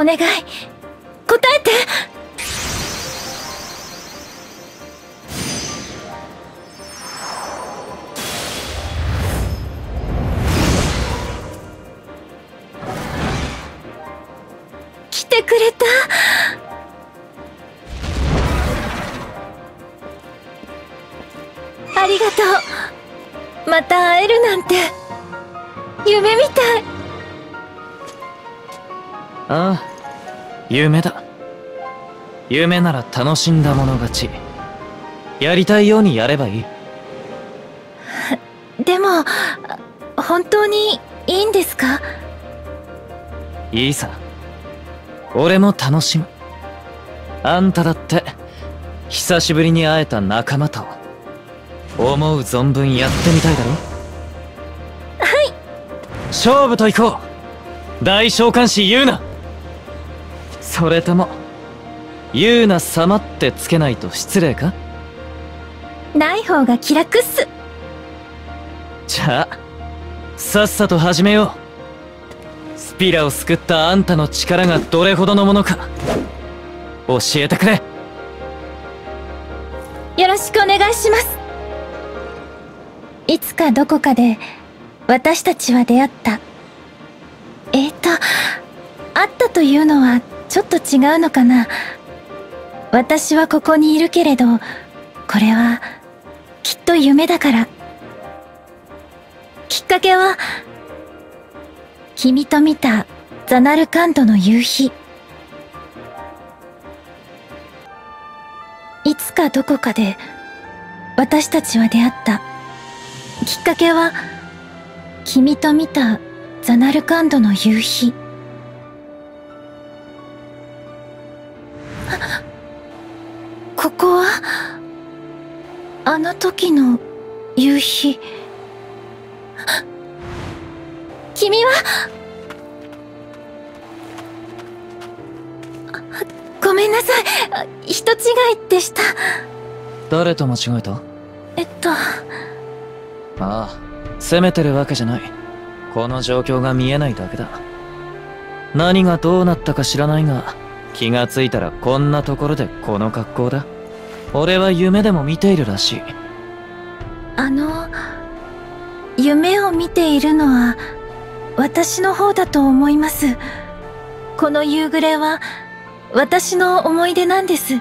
お願い。答えて。来てくれた。ありがとう。また会えるなんて。夢みたい。ああ。夢だ。夢なら楽しんだもの勝ち。やりたいようにやればいい。でも本当にいいんですか？いいさ。俺も楽しむ。あんただって久しぶりに会えた仲間と思う存分やってみたいだろ？はい。勝負と行こう。大召喚師ユーナそれともユーナ様ってつけないと失礼か？ない方が気楽っす。じゃあさっさと始めよう。スピラを救ったあんたの力がどれほどのものか教えてくれ。よろしくお願いします。いつかどこかで私たちは出会った。えーと会ったというのはちょっと違うのかな。私はここにいるけれどこれはきっと夢だから。きっかけは君と見たザナルカンドの夕日。いつかどこかで私たちは出会った。きっかけは君と見たザナルカンドの夕日。ここは？あの時の夕日。君は？あごめんなさい。あ人違いでした。誰と間違えた？えっと。ああ責めてるわけじゃない。この状況が見えないだけだ。何がどうなったか知らないが気がついたらこんなところでこの格好だ。俺は夢でも見ているらしい。あの夢を見ているのは私の方だと思います。この夕暮れは私の思い出なんです。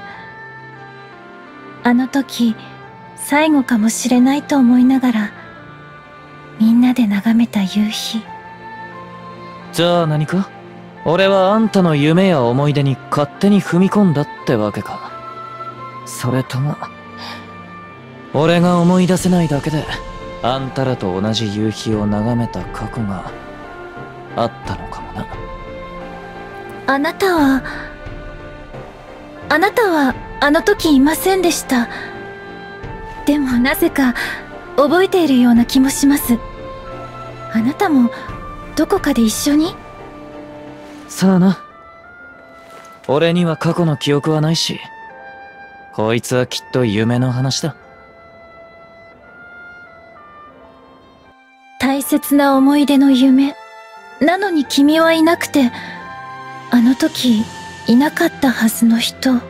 あの時最後かもしれないと思いながらみんなで眺めた夕日。じゃあ何か？俺はあんたの夢や思い出に勝手に踏み込んだってわけか。それとも俺が思い出せないだけであんたらと同じ夕日を眺めた過去があったのかもな。あなたはあなたはあの時いませんでした。でもなぜか覚えているような気もします。あなたもどこかで一緒に？さあな。俺には過去の記憶はないしこいつはきっと夢の話だ。大切な思い出の夢。なのに君はいなくてあの時いなかったはずの人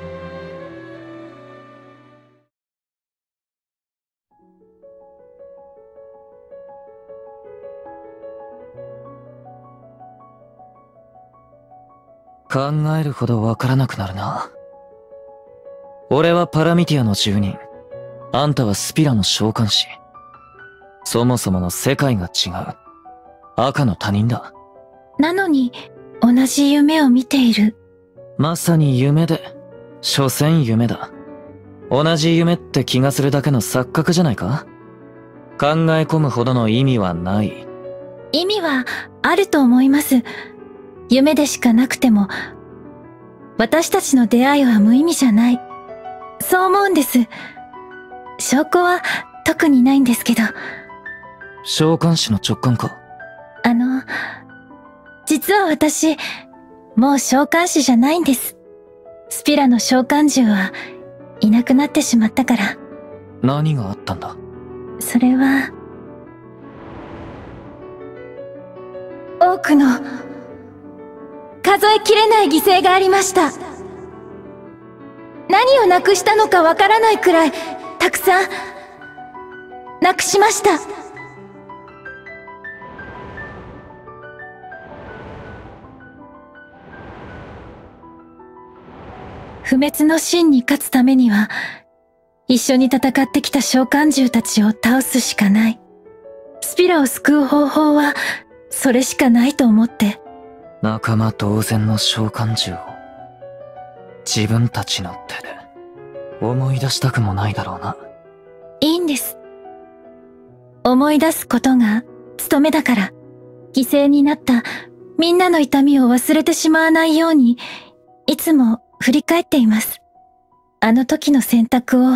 考えるほどわからなくなるな。俺はパラミティアの住人。あんたはスピラの召喚師。そもそもの世界が違う。赤の他人だ。なのに同じ夢を見ている。まさに夢で所詮夢だ。同じ夢って気がするだけの錯覚じゃないか？考え込むほどの意味はない。意味はあると思います夢でしかなくても私たちの出会いは無意味じゃない。そう思うんです。証拠は特にないんですけど。召喚師の直感か？あの実は私もう召喚師じゃないんです。スピラの召喚獣はいなくなってしまったから。何があったんだ？それは多くの数えきれない犠牲がありました。何をなくしたのかわからないくらい、たくさん、なくしました。不滅の真に勝つためには、一緒に戦ってきた召喚獣たちを倒すしかない。スピラを救う方法は、それしかないと思って。仲間同然の召喚獣を、自分たちの手で、思い出したくもないだろうな。いいんです。思い出すことが、務めだから、犠牲になったみんなの痛みを忘れてしまわないように、いつも振り返っています。あの時の選択を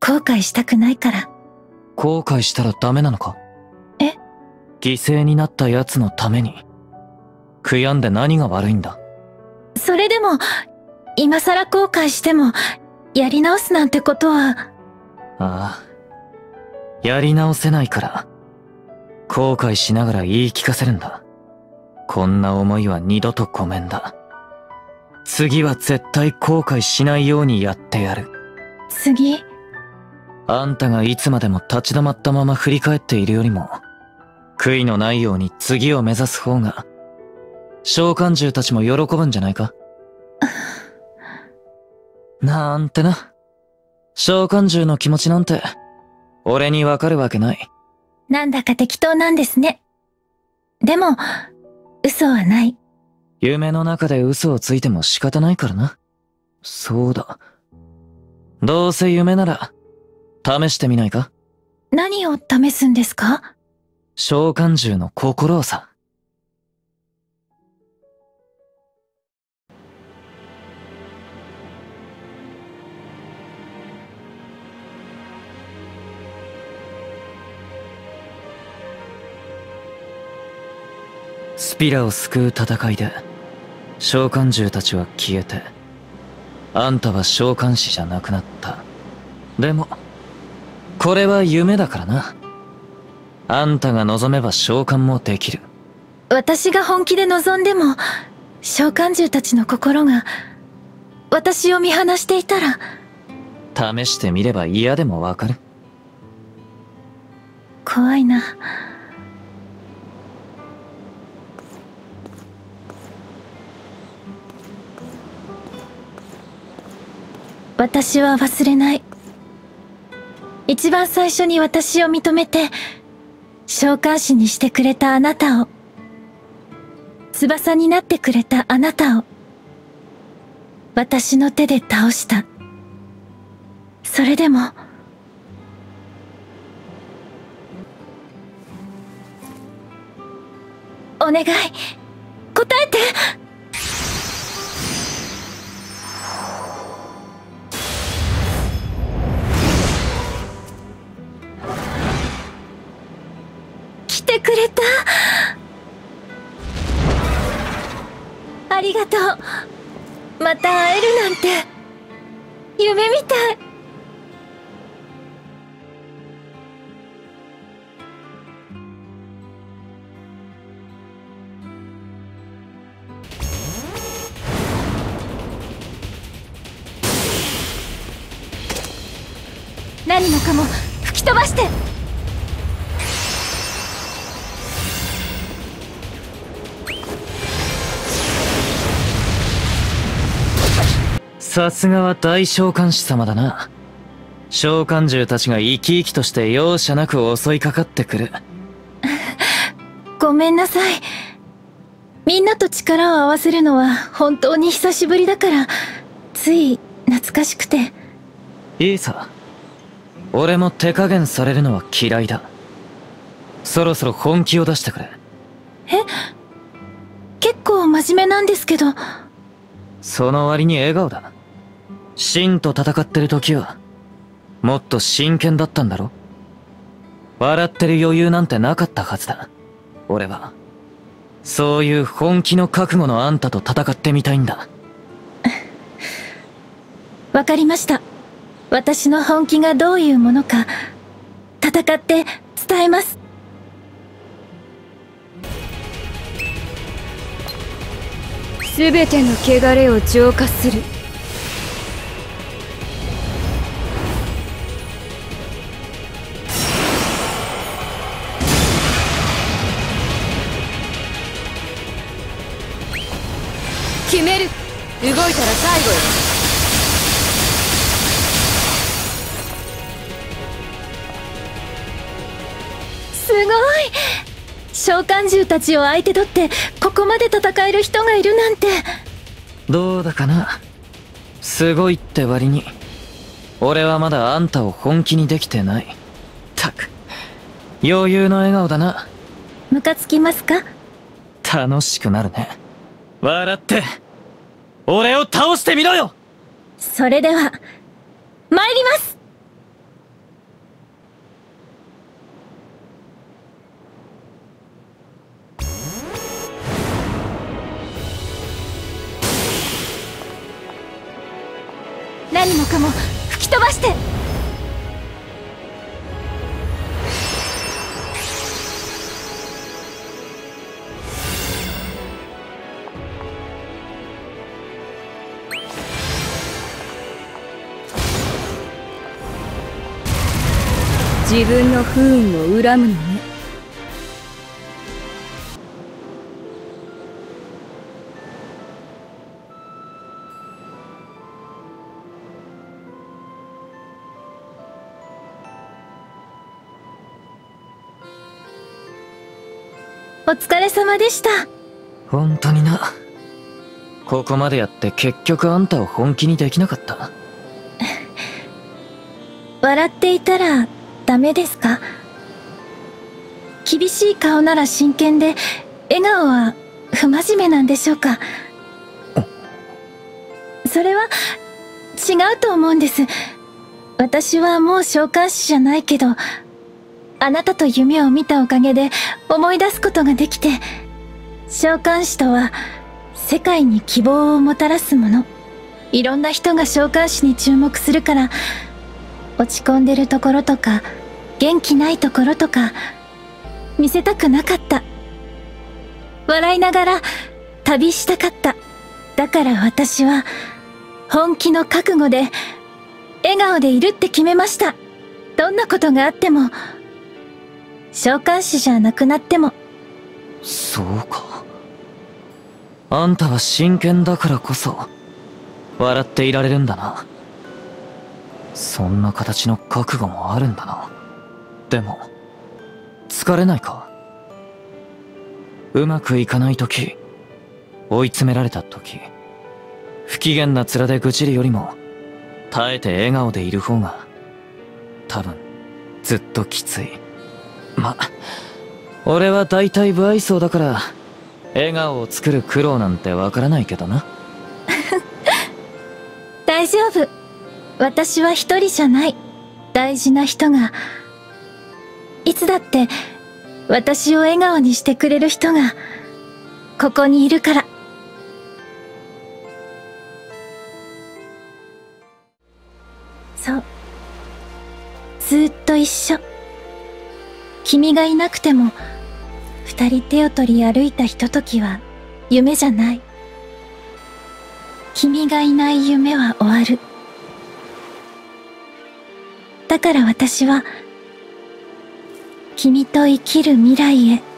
後悔したくないから。後悔したらダメなのか？え？犠牲になった奴のために、悔やんで何が悪いんだ？それでも、今更後悔しても、やり直すなんてことは。ああ。やり直せないから、後悔しながら言い聞かせるんだ。こんな思いは二度とごめんだ。次は絶対後悔しないようにやってやる。次？あんたがいつまでも立ち止まったまま振り返っているよりも、悔いのないように次を目指す方が、召喚獣たちも喜ぶんじゃないか？なんてな。召喚獣の気持ちなんて、俺にわかるわけない。なんだか適当なんですね。でも、嘘はない。夢の中で嘘をついても仕方ないからな。そうだ。どうせ夢なら、試してみないか？何を試すんですか？召喚獣の心をさ。スピラを救う戦いで召喚獣たちは消えてあんたは召喚師じゃなくなった。でもこれは夢だからな。あんたが望めば召喚もできる。私が本気で望んでも召喚獣たちの心が私を見放していたら試してみれば嫌でもわかる。怖いな私は忘れない。一番最初に私を認めて、召喚師にしてくれたあなたを、翼になってくれたあなたを、私の手で倒した。それでも、お願い、答えててくれた。ありがとう。また会えるなんて。夢みたい。さすがは大召喚師様だな。召喚獣たちが生き生きとして容赦なく襲いかかってくる。ごめんなさい。みんなと力を合わせるのは本当に久しぶりだから、つい懐かしくて。いいさ。俺も手加減されるのは嫌いだ。そろそろ本気を出してくれ。え？結構真面目なんですけど。その割に笑顔だ。真と戦ってる時は、もっと真剣だったんだろ？笑ってる余裕なんてなかったはずだ。俺は、そういう本気の覚悟のあんたと戦ってみたいんだ。わかりました。私の本気がどういうものか、戦って伝えます。全ての汚れを浄化する後よ。すごい。召喚獣たちを相手取ってここまで戦える人がいるなんて。どうだかな？すごいって割に。俺はまだあんたを本気にできてない。たく。余裕の笑顔だな。ムカつきますか？楽しくなるね。笑って俺を倒してみろよ！それでは参ります！何もかも自分の不運を恨むのね。お疲れ様でした。本当にな。ここまでやって結局あんたを本気にできなかった。笑っていたらダメですか？厳しい顔なら真剣で笑顔は不真面目なんでしょうか？それは違うと思うんです。私はもう召喚師じゃないけどあなたと夢を見たおかげで思い出すことができて召喚師とは世界に希望をもたらすもの。いろんな人が召喚師に注目するから落ち込んでるところとか元気ないところとか見せたくなかった。笑いながら旅したかった。だから私は本気の覚悟で笑顔でいるって決めました。どんなことがあっても召喚師じゃなくなっても。そうか。あんたは真剣だからこそ笑っていられるんだな。そんな形の覚悟もあるんだな。でも疲れないか？うまくいかない時追い詰められた時不機嫌な面で愚痴るよりも耐えて笑顔でいる方が多分ずっときつい。ま俺は大体不愛想だから笑顔を作る苦労なんてわからないけどな。大丈夫。私は一人じゃない。大事な人が。いつだって私を笑顔にしてくれる人がここにいるから。そう。ずっと一緒。君がいなくても二人手を取り歩いたひとときは夢じゃない。君がいない夢は終わる。だから私は君と生きる未来へ。